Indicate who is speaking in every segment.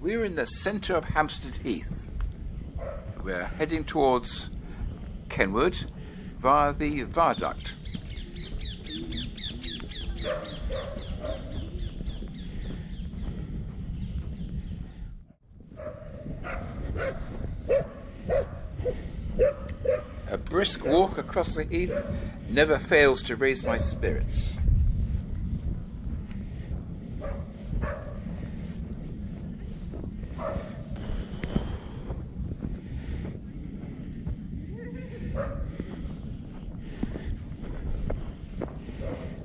Speaker 1: We're in the centre of Hampstead Heath. We're heading towards Kenwood via the viaduct. A brisk walk across the heath never fails to raise my spirits.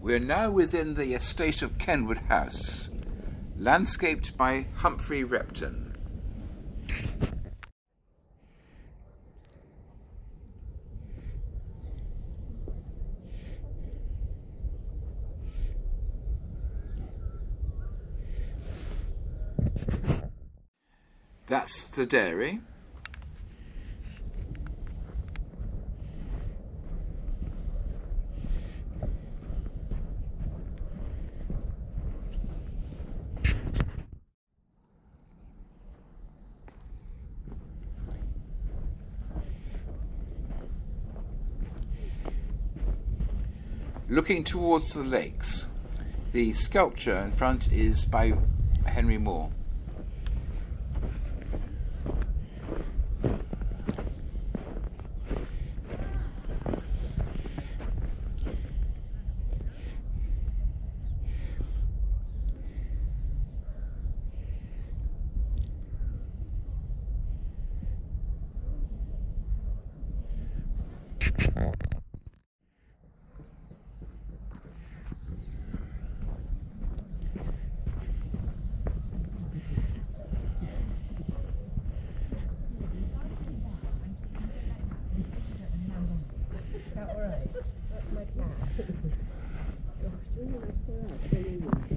Speaker 1: We are now within the estate of Kenwood House, landscaped by Humphrey Repton. That's the dairy. Looking towards the lakes, the sculpture in front is by Henry Moore. out all right. That's my cat. Gosh, you're.